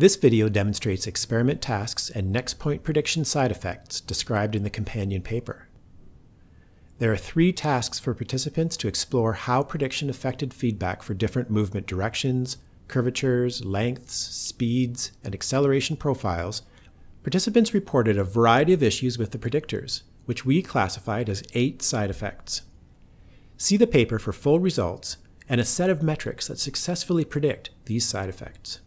This video demonstrates experiment tasks and next point prediction side effects described in the companion paper. There are three tasks for participants to explore how prediction affected feedback for different movement directions, curvatures, lengths, speeds, and acceleration profiles. Participants reported a variety of issues with the predictors, which we classified as eight side effects. See the paper for full results and a set of metrics that successfully predict these side effects.